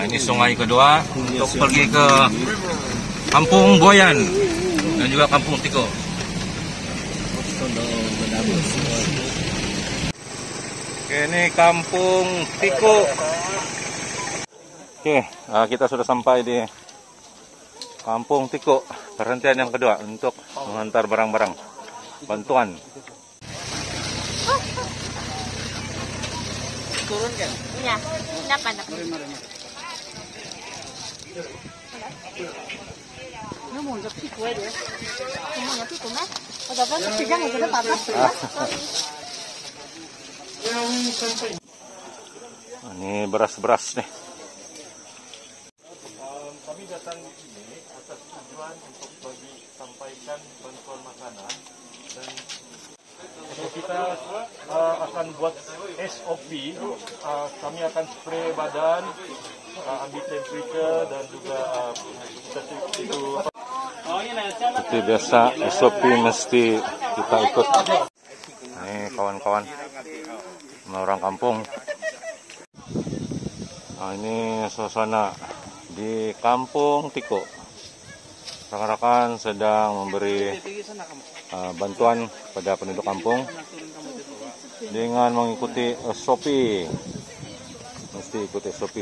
Nah, ini sungai kedua untuk pergi ke Kampung Boyan dan juga Kampung Tiko. Oke, ini Kampung Tiko. Oke, nah, kita sudah sampai di Kampung Tiko, perhentian yang kedua untuk mengantar barang-barang bantuan. Iya, dapat dapat. Ini beras-beras nih. Kami datang di sini atas tujuan untuk bagi sampaikan bantuan makanan dan kita uh, akan buat SOP. Uh, kami akan spray badan, uh, ambil temperature dan juga uh, itu Seperti biasa SOP mesti kita ikut. Ini kawan-kawan orang kampung. Nah, ini suasana di Kampung Tiko. Rekan-rekan sedang memberi uh, bantuan pada penduduk kampung dengan mengikuti SOP. Mesti ikuti SOP.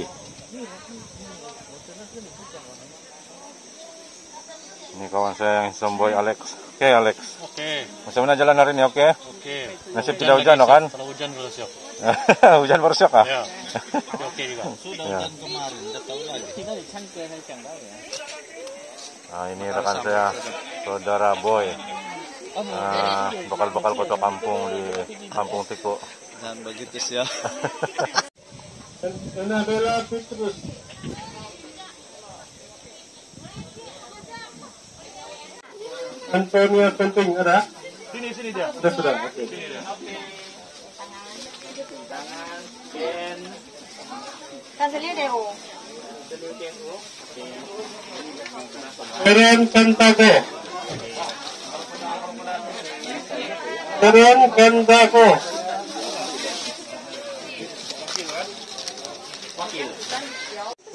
Ini kawan saya yang semboy Alex. Oke Alex. Oke, Macam mana jalan hari ini oke? oke. Nasib tidak hujan kan? Kalau hujan belum siap. hujan baru siap ah? Ya, oke juga. Sudah Ya. hujan kemarin, udah tahu lagi. Nah ini rekan saya, saudara Boy. Nah, bakal-bakal kota kampung di Kampung Tiko. Jangan begitu sih ya. Petrus. Antonia penting ada? Sini sini dia. Sudah sudah. Oke. Cancel deh, oh. Keren Kantago. Keren Kantago.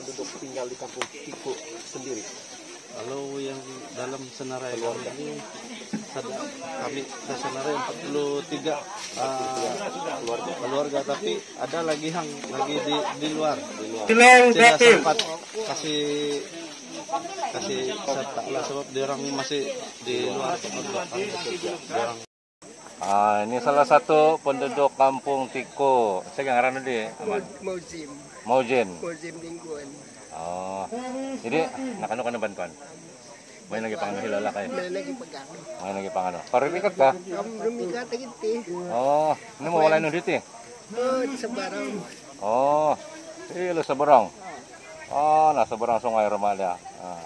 penduduk tinggal di kampung Tiko sendiri. Kalau yang dalam Senarai ini ada kami di Senarai 43 uh, keluarga. keluarga tapi ada lagi yang lagi di di luar. Di luar. Tidak sempat kasih kasih serta lah sebab dia orang masih di luar Diorang Ah, ini salah satu penduduk Kampung Tiko. Saya nggak ngarang di Ahmad. Mozim, Maujin. Mozim Lingkuan. Oh, jadi nak ano ka na bantuan? May lagi pang hilala kayo. May lagi pegang. May lagi pang ano. Paripikat ka? Belum dikata gitu. Oh, ini mo wala nung dito. Oh, Sebarang. Oh, ilo sa Barang. Oh, nasa Barang Sungai Romalia. Ah.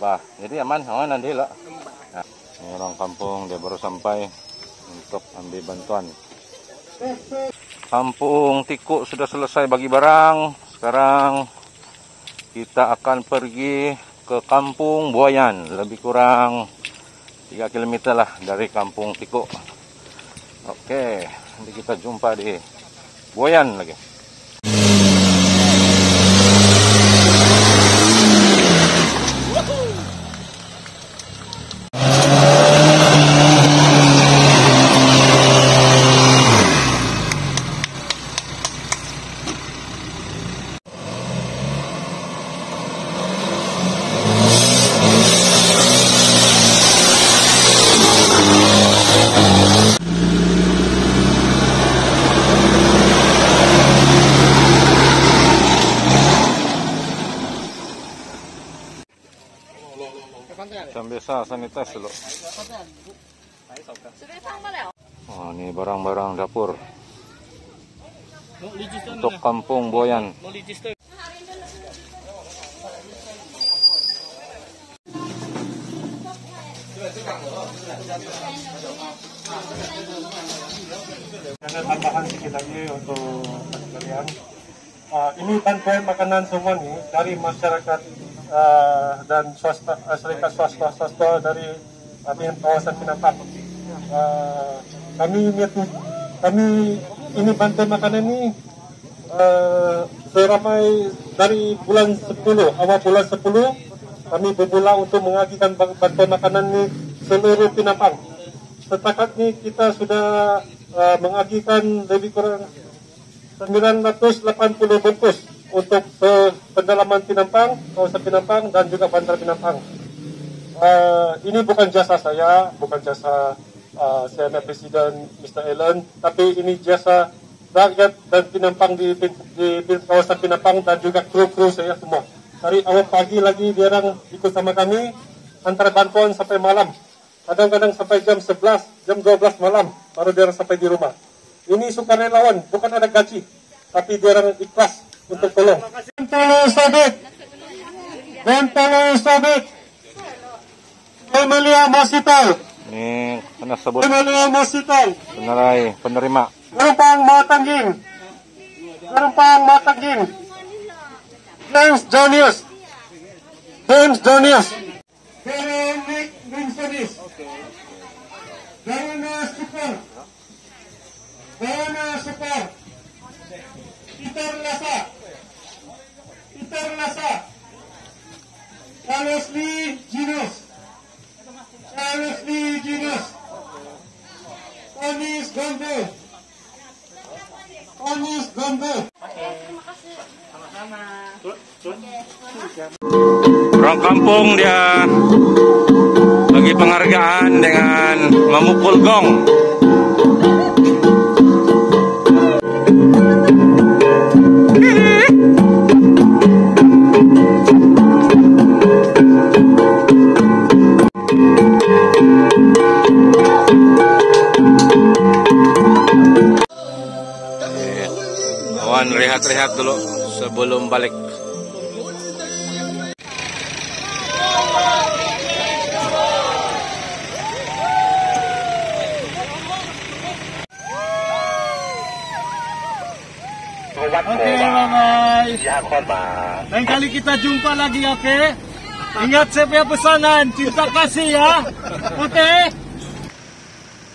Bah, jadi aman, aman nandila. Nah, ini orang kampung dia baru sampai untuk ambil bantuan. Kampung Tiko sudah selesai bagi barang. Sekarang kita akan pergi ke Kampung Buayan, lebih kurang 3 km lah dari Kampung Tiko. Oke, nanti kita jumpa di Buayan lagi. Sudah sama deh. Oh, ini barang-barang dapur untuk Kampung Boyan. Ada tambahan sedikit lagi untuk kalian. Uh, ini bantuan makanan semua nih dari masyarakat uh, dan swasta, uh, serikat swasta swasta dari uh, kawasan Pinatak. Uh, kami kami ini bantuan makanan ini uh, seramai dari bulan 10, awal bulan 10, kami bermula untuk mengagikan bantuan makanan ini seluruh Pinapang. Setakat ini kita sudah uh, mengagikan lebih kurang 980 bungkus untuk uh, pendalaman Pinampang, kawasan Pinampang dan juga bandar Pinampang. Uh, ini bukan jasa saya, bukan jasa uh, Presiden Mr. Allen, tapi ini jasa rakyat dan Pinampang di, di, di kawasan Pinampang dan juga kru-kru saya semua. Dari awal pagi lagi dia ikut sama kami, antara bantuan sampai malam. Kadang-kadang sampai jam 11, jam 12 malam, baru dia sampai di rumah. Ini sukarelawan, bukan ada gaji, tapi dia ikhlas untuk tolong. Bentolo Sobek, Bentolo Sobek, Emilia Masital, Ini kena sebut. Emilia Masital, penerai penerima. Gerumpang Matangging, Gerumpang Matangging, James Jonius, James Jonius, Veronic Vinsonis, Darwana Super, Darwana Super, Orang kampung dia bagi penghargaan dengan memukul gong. Kawan rehat-rehat dulu sebelum balik. Oke, Mamai. Lain kali kita jumpa lagi, oke? Ingat saya punya pesanan, cinta kasih ya. Oke?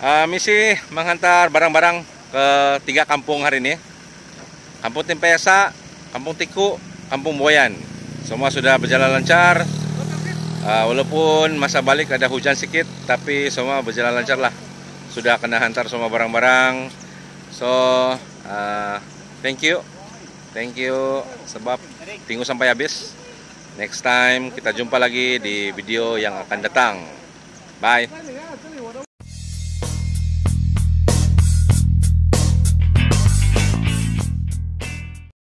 Ah, misi menghantar barang-barang ke tiga kampung hari ini. Kampung Timpesa, Kampung Tiku, Kampung Boyan. Semua sudah berjalan lancar. Ah, walaupun masa balik ada hujan sedikit, tapi semua berjalan lancar lah. Sudah kena hantar semua barang-barang. So, ah, thank you. Thank you sebab tunggu sampai habis. Next time kita jumpa lagi di video yang akan datang. Bye.